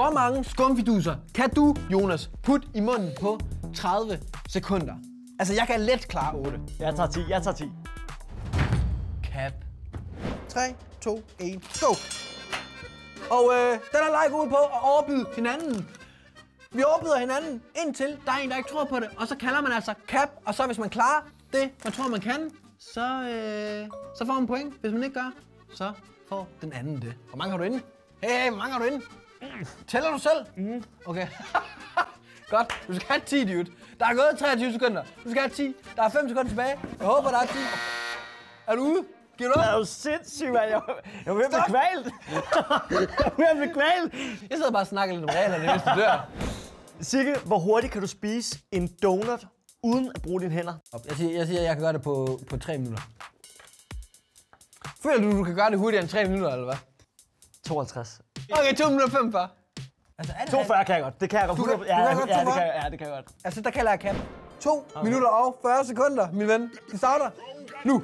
Hvor mange skumfiduser kan du, Jonas, putte i munden på 30 sekunder? Altså, jeg kan let klare 8. Jeg tager 10, jeg tager 10. Cap. 3, 2, 1, go! Og øh, den er like ud på at overbyde hinanden. Vi overbyder hinanden indtil der er en, der ikke tror på det. Og så kalder man altså cap, og så hvis man klarer det, man tror, man kan, så, øh, så får man point. Hvis man ikke gør, så får den anden det. Hvor mange har du inde? Hey, hey, hvor mange har du inde? Tæller du selv? Mm. Okay. Godt. Du skal have 10, dude. Der er gået 23 sekunder. Du skal have 10. Der er 5 sekunder tilbage. Jeg håber, der er 10. Er du ude? Giver du Det er op? jo sindssygt, mand. Jeg, jeg er ved at blive kvalt. jeg er ved at blive kvalt. Jeg sidder bare og snakker lidt om reglerne, mens du dør. Sigge, hvor hurtigt kan du spise en donut uden at bruge dine hænder? Jeg siger, jeg, siger, jeg kan gøre det på, på 3 minutter. Føler du, du kan gøre det hurtigere end 3 minutter, eller hvad? 52. Okay, 2 minutter 45. Altså, er det 42 kan jeg godt. Det kan jeg godt. Du kan- 100 du kan ja, godt ja, det 42? kan jeg, ja, det kan jeg godt. Altså, der kalder jeg cap. 2 okay. minutter og 40 sekunder, min ven. Vi starter nu.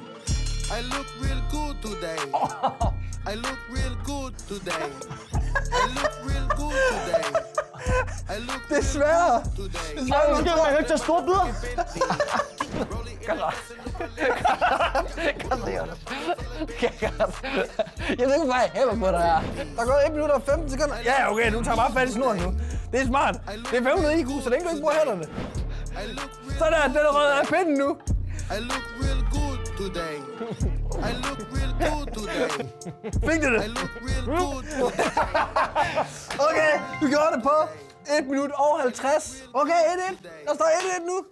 I look real good today. I look real good today. I look real good today. I look Desværre. Desværre, Måske man kan ikke tage store bidder. Jeg ved ikke, hvor jeg hæber på dig her. Der er gået 1 minut og 15 sekunder. Ja, okay, du tager bare fat i snoren nu. Det er smart. Det er 500 IQ, så længe du ikke bruger hænderne. I look real, Sådan, den er rød af pinden nu. I look real good today. I look real good today. Fik du I det? look real good today. Okay, du gjorde det på 1 minut og 50. Okay, 1-1. Der står 1-1 nu.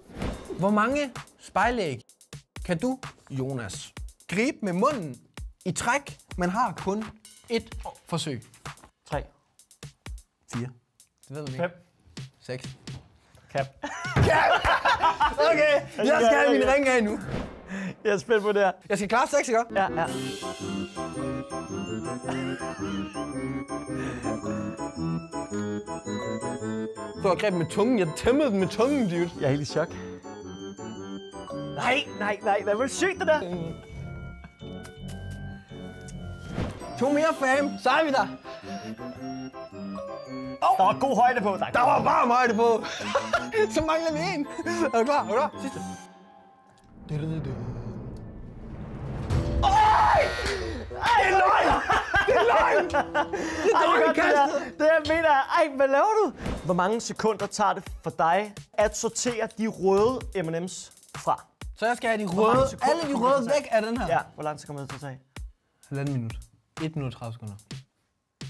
Hvor mange spejlæg kan du, Jonas, gribe med munden i træk, men har kun ét forsøg? 3. 4. Det ved man ikke. 5. 6. Cap. Okay, jeg skal have min ring af nu. Jeg er spændt på det her. Jeg skal klare 6, ikke? Ja, ja. Du har grebet med tungen. Jeg tæmmede den med tungen, dude. Jeg er helt i chok. Nej, nej, nej. Det var sygt, det der. To mere fam, så er vi der. Der var god højde på. Tak. Der var varm højde på. så mangler vi en. Er du klar? Er du klar? Sidste. Det er er er dårligt godt, det kastet. der. Det her mener jeg. Ej, hvad laver du? Hvor mange sekunder tager det for dig at sortere de røde M&M's fra? Så jeg skal have de røde, alle de røde væk af den her. Ja, hvor lang tid kommer det til at tage? Halvanden minut. 1 minut og 30 sekunder.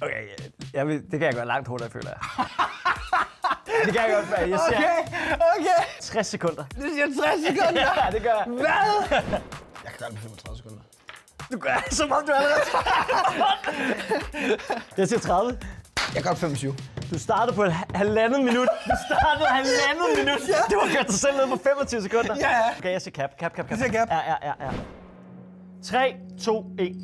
Okay, jeg, jeg vil, det kan jeg gøre langt hurtigere, føler jeg. det kan jeg godt, jeg siger Okay, okay. 60 sekunder. Du siger 60 sekunder. Ja, det gør jeg. Hvad? Jeg kan gøre det på 35 sekunder. Du gør som om du allerede... jeg siger 30. Jeg gør det 25. Du startede på et ha- halvandet minut. Du startede halvandet minut. Du har kørt dig selv ned på 25 sekunder. Ja, ja. Okay, jeg siger cap, cap, cap, cap. Du siger cap. Ja, ja, ja, ja. 3, 2, 1.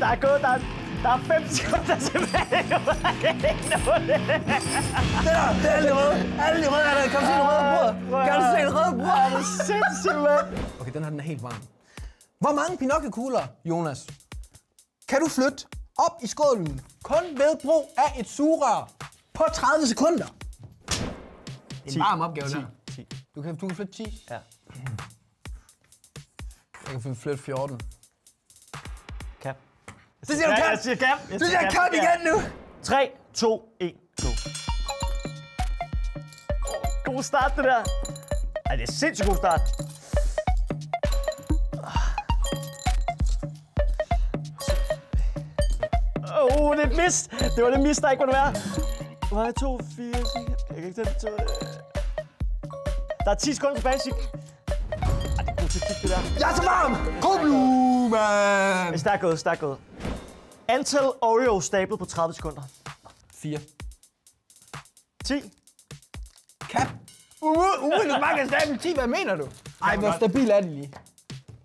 Der er gået, der er, der er 5 sekunder tilbage. Jeg kan ikke nå det. Det der, det er alle de røde. Alle de røde er der. Kan du se de røde brød? Kan du se de røde brød? Er det sindssygt, mand? Okay, den her den er helt varm. Hvor mange Pinocchio-kugler, Jonas, kan du flytte op i skålen kun ved brug af et sugerør på 30 sekunder? Det er en varm opgave, der. 10. Du kan, du kan flytte 10. Ja. Jeg kan flytte 14. Cap. Det siger du kan! jeg siger cap. Jeg Du siger cap. igen nu! 3, 2, 1, go. God start, det der. Ej, det er sindssygt god start. Mist. Det var det mist, der ikke kunne være. 1, 2, 4, Jeg kan ikke tage det. to- Der er 10 sekunder tilbage, Sig. Ej, det er god taktik, det der. Jeg er så varm! God blue, man! Det er stærkt gået, stærkt gået. Antal Oreo stablet på 30 sekunder. 4. 10. Cap. Umuligt mange stabel 10, hvad mener du? Ej, hvor stabil er de lige.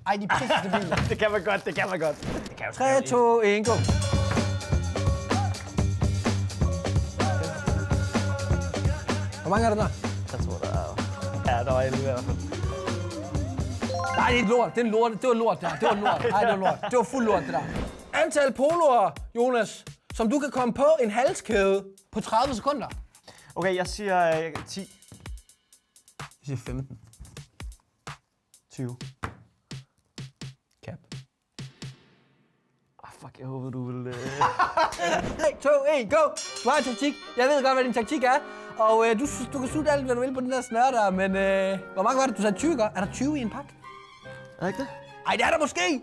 Ej, de er pisse stabile. Det kan man godt, det kan man godt. Det kan jo 3, 2, 1, go. Hvor mange er der der? Jeg tror, der er... Ja, der var 11 i hvert fald. Nej, det er et lort. Det er en lort. Det var lort, det her. Det var lort. Nej, det var lort. Det var fuld lort, det der. Antal poloer, Jonas, som du kan komme på en halskæde på 30 sekunder. Okay, jeg siger øh, 10. Jeg siger 15. 20. Cap. Ah, fuck, jeg håber, du vil... Øh... 3, 2, 1, go! Du har en taktik. Jeg ved godt, hvad din taktik er. Og øh, du, du kan sutte alt, hvad du vil på den der snøre der, men øh, hvor mange var det, du sagde 20 gør? Er der 20 i en pakke? er det ikke det? Ej, det er der måske!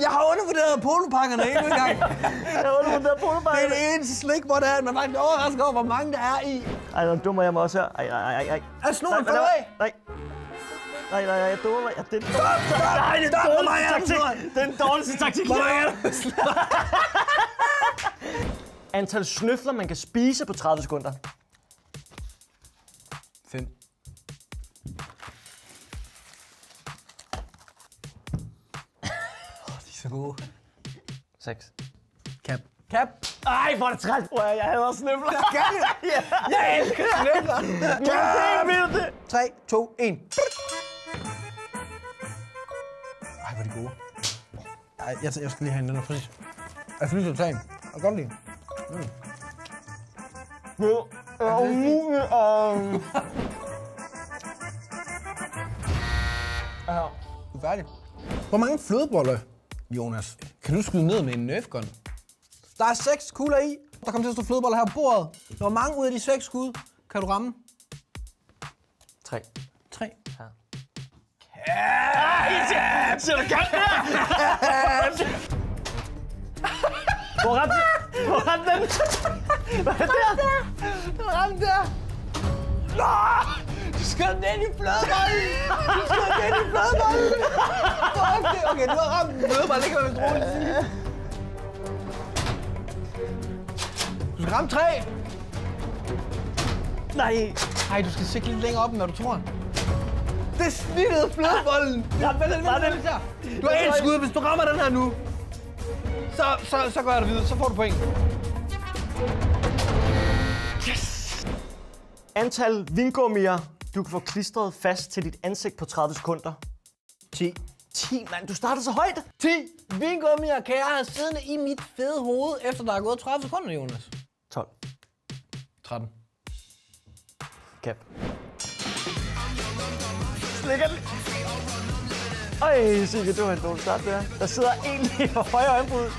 Jeg har undervurderet polopakkerne endnu en gang. Jeg du der på Det er det eneste slik, hvor det er, man faktisk overrasket over, hvor mange der er i. Ej, nu dummer jeg mig også her. Ej, ej, ej, ej. Er snoren nej, af? Nej. Nej, nej, nej, jeg dummer mig. Ja, det er den stop, Nej, det er den dårligste der, taktik. Det er den dårligste taktik. Hvor er der? Antal snøfler, man kan spise på 30 sekunder. Er gode. 6. Cap. Cap. Ej, hvor er det træt, bror. Jeg hader snøfler. Kan du? Jeg elsker snøfler. Ja, det er det. 3, 2, 1. Ej, hvor er de gode. Ej, jeg, jeg skal lige have en den her præcis. Jeg flytter til den. Og godt lide. Det er umuligt at... Ja. Du er færdig. Hvor mange flødeboller, Jonas, kan du skyde ned med en Nerf gun? Der er seks kugler i. Der kommer til at stå flødeboller her på bordet. Hvor mange ud af de seks skud kan du ramme? 3. Tre. Siger du kan det? Hvor ramte den? Hvor ramte den? Hvad er det der? Ramme der! Nå! Skal den ind i flødebollen! Du skal den ind i flødebollen! Fuck det! Okay, du har ramt den flødebold, det kan man vist roligt sige. Du skal ramme tre! Nej. Ej, du skal sigte lidt længere op, end hvad du tror. Det snittede flødebollen! Ja, Vent, vent, var her. Du har et skud, hvis du rammer den her nu. Så, så, så går jeg videre, så får du point. Antal vingummier, du kan få klistret fast til dit ansigt på 30 sekunder. 10. 10, mand. Du starter så højt. 10 vingummier kan jeg have siddende i mit fede hoved, efter der er gået 30 sekunder, Jonas. 12. 13. Cap. Slikker den. Ej, Sigge, det var en dårlig start, der. Der sidder en lige på højre øjenbrud.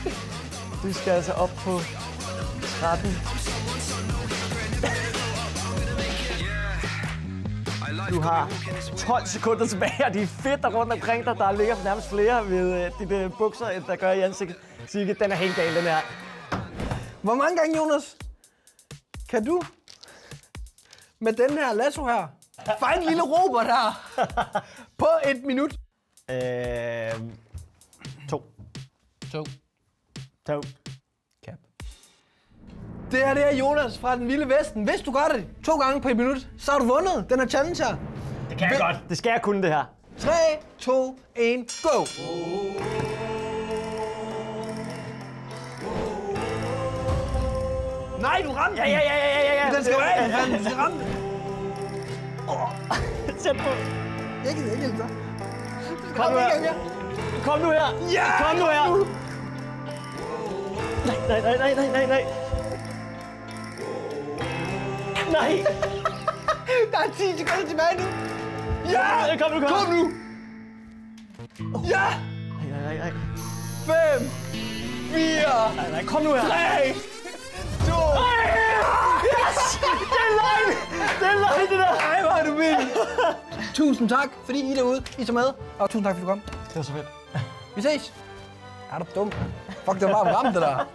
Du skal altså op på 13. Du har 12 sekunder tilbage, og de er fedt der rundt omkring dig. Der ligger nærmest flere ved øh, dit øh, bukser, end der gør i ansigtet. Sigge, den er helt gal, den her. Hvor mange gange, Jonas, kan du med den her lasso her fange en lille robot her på et minut? Øh, to. To. To. Det her det er Jonas fra den vilde vesten. Hvis du gør det to gange på et minut, så har du vundet den her challenge her. Det kan jeg godt. Det skal jeg kunne, det her. 3, 2, 1, go! Nej, du ramte Ja, ja, ja, ja, ja, ja. Den skal jo af, fanden. Du skal ramme den. Sæt på. Jeg gider ikke hjælpe dig. Kom nu Kom her. igen, ja. Kom nu her. Ja, Kom nu her. Nej, nej, nej, nej, nej, nej, nej. Der er 10 sekunder tilbage nu. Ja! Kom nu, kom. Kom nu! Ja! Nej, nej, nej, nej. 5, 4, Nej, nej, kom nu her. 3, 2, Yes! Det er løgn. Det er løgn, det der. Ej, hvor er du vild! Tusind tak, fordi I er derude. I så med. Og tusind tak, fordi du kom. Det var så fedt. Vi ses. Er du dum? Fuck, det var bare ramt, det der.